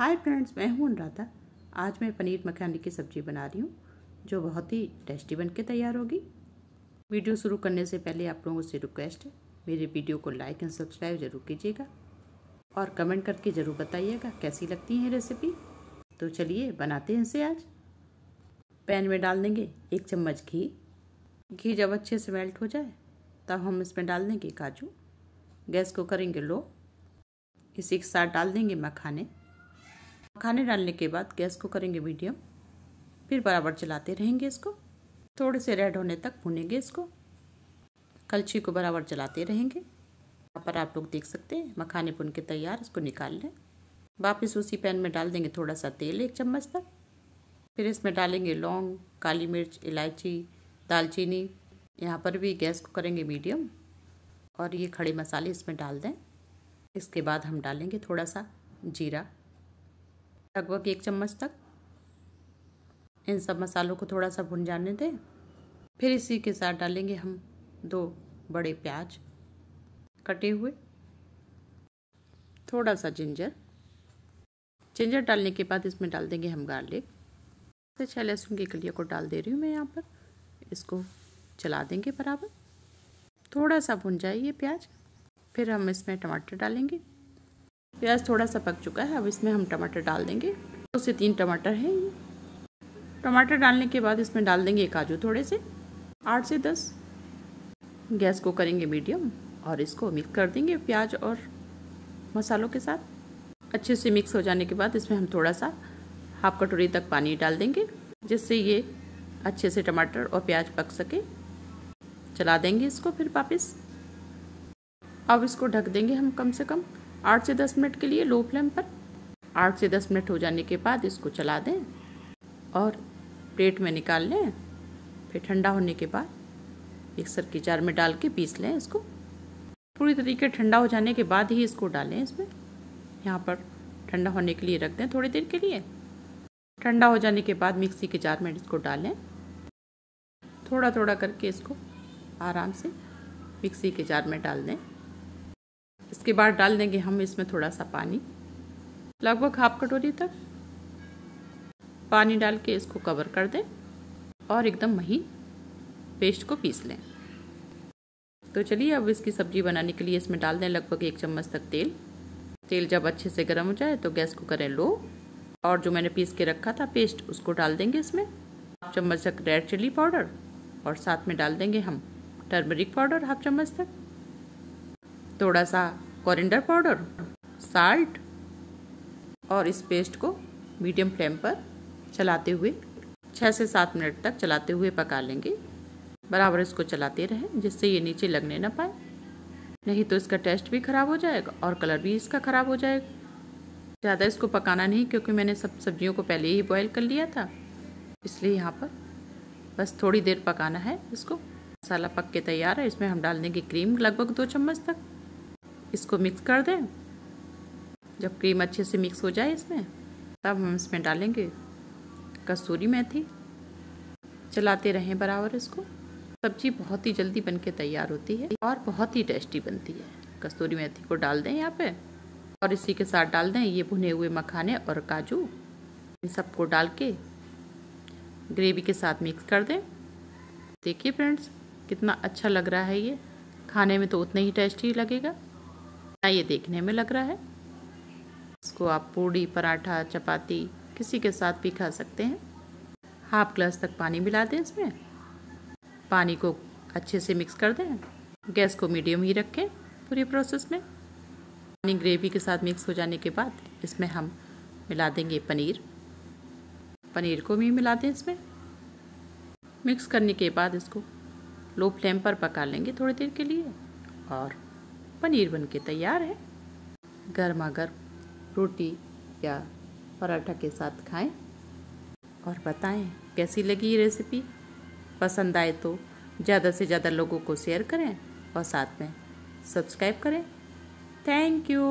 Hi friends मैं हूँ अनुराधा। आज मैं पनीर मखानी की सब्ज़ी बना रही हूँ, जो बहुत ही टेस्टी बन के तैयार होगी। वीडियो शुरू करने से पहले आप लोगों से रिक्वेस्ट है, मेरे वीडियो को लाइक एंड सब्सक्राइब ज़रूर कीजिएगा। और कमेंट करके ज़रूर बताइएगा, कैसी लगती है रेसिपी तो चलिए बनाते हैं इसे आज। पैन में डाल देंगे एक चम्मच घी। घी जब अच्छे से मेल्ट हो जाए, तब हम इसमें डाल देंगे काजू। गैस को करेंगे लो। इसी के साथ डाल देंगे मखाने। मखाने डालने के बाद गैस को करेंगे मीडियम। फिर बराबर चलाते रहेंगे इसको। थोड़े से रेड होने तक भूनेंगे इसको। कलछी को बराबर चलाते रहेंगे। यहाँ पर आप लोग देख सकते हैं, मखाने भुन के तैयार, इसको निकाल लें। वापस उसी पैन में डाल देंगे थोड़ा सा तेल एक चम्मच तक। फिर इसमें डालेंगे लौंग, काली मिर्च, इलायची, दालचीनी। यहाँ पर भी गैस को करेंगे मीडियम। और ये खड़े मसाले इसमें डाल दें। इसके बाद हम डालेंगे थोड़ा सा जीरा। लगभग एक चम्मच तक। इन सब मसालों को थोड़ा सा भुन जाने दें। फिर इसी के साथ डालेंगे हम दो बड़े प्याज कटे हुए। थोड़ा सा जिंजर। जिंजर डालने के बाद इसमें डाल देंगे हम गार्लिक। से लहसुन की कलियों को डाल दे रही हूँ मैं यहाँ पर। इसको चला देंगे बराबर। थोड़ा सा भुन जाए ये प्याज। फिर हम इसमें टमाटर डालेंगे। प्याज थोड़ा सा पक चुका है, अब इसमें हम टमाटर डाल देंगे। दो से तीन टमाटर हैं टमाटर डालने के बाद इसमें डाल देंगे काजू थोड़े से। आठ से दस। गैस को करेंगे मीडियम और इसको मिक्स कर देंगे प्याज और मसालों के साथ। अच्छे से मिक्स हो जाने के बाद इसमें हम थोड़ा सा हाफ़ कटोरी तक पानी डाल देंगे, जिससे ये अच्छे से टमाटर और प्याज पक सके। चला देंगे इसको फिर वापस। अब इसको ढक देंगे हम कम से कम। आठ से दस मिनट के लिए लो फ्लेम पर। आठ से दस मिनट हो जाने के बाद इसको चला दें और प्लेट में निकाल लें। फिर ठंडा होने के बाद मिक्सर की जार में डाल के पीस लें इसको। पूरी तरीके ठंडा हो जाने के बाद ही इसको डालें इसमें। यहाँ पर ठंडा होने के लिए रख दें थोड़ी देर के लिए। ठंडा हो जाने के बाद मिक्सी के जार में इसको डालें। थोड़ा थोड़ा करके इसको आराम से मिक्सी के जार में डाल दें। इसके बाद डाल देंगे हम इसमें थोड़ा सा पानी। लगभग हाफ़ कटोरी तक पानी डाल के इसको कवर कर दें और एकदम महीन पेस्ट को पीस लें। तो चलिए अब इसकी सब्ज़ी बनाने के लिए इसमें डाल दें लगभग एक चम्मच तक तेल। तेल जब अच्छे से गर्म हो जाए तो गैस को करें लो। और जो मैंने पीस के रखा था पेस्ट, उसको डाल देंगे इसमें। हाफ़ चम्मच तक रेड चिल्ली पाउडर और साथ में डाल देंगे हम टर्मरिक पाउडर हाफ़ चम्मच तक। थोड़ा सा कॉरिंडर पाउडर साल्ट और इस पेस्ट को मीडियम फ्लेम पर चलाते हुए छः से सात मिनट तक चलाते हुए पका लेंगे। बराबर इसको चलाते रहें, जिससे ये नीचे लगने ना पाए। नहीं तो इसका टेस्ट भी ख़राब हो जाएगा और कलर भी इसका ख़राब हो जाएगा। ज़्यादा इसको पकाना नहीं, क्योंकि मैंने सब सब्जियों को पहले ही बॉईल कर लिया था। इसलिए यहाँ पर बस थोड़ी देर पकाना है। इसको मसाला पक के तैयार है। इसमें हम डाल देंगे क्रीम लगभग दो चम्मच तक। इसको मिक्स कर दें। जब क्रीम अच्छे से मिक्स हो जाए इसमें, तब हम इसमें डालेंगे कसूरी मेथी। चलाते रहें बराबर इसको। सब्ज़ी बहुत ही जल्दी बन के तैयार होती है और बहुत ही टेस्टी बनती है। कस्तूरी मेथी को डाल दें यहाँ पे और इसी के साथ डाल दें ये भुने हुए मखाने और काजू। इन सबको डाल के ग्रेवी के साथ मिक्स कर दें। देखिए फ्रेंड्स कितना अच्छा लग रहा है ये। खाने में तो उतना ही टेस्टी लगेगा। ये देखने में लग रहा है? इसको आप पूड़ी, पराठा, चपाती किसी के साथ भी खा सकते हैं। हाफ़ ग्लास तक पानी मिला दें इसमें। पानी को अच्छे से मिक्स कर दें। गैस को मीडियम ही रखें पूरी प्रोसेस में। पानी ग्रेवी के साथ मिक्स हो जाने के बाद इसमें हम मिला देंगे पनीर। पनीर को भी मिला दें इसमें। मिक्स करने के बाद इसको लो फ्लेम पर पका लेंगे थोड़ी देर के लिए और पनीर बन के तैयार है। गर्मा गर्म रोटी या पराठा के साथ खाएँ और बताएँ कैसी लगी ये रेसिपी। पसंद आए तो ज़्यादा से ज़्यादा लोगों को शेयर करें और साथ में सब्सक्राइब करें। Thank you.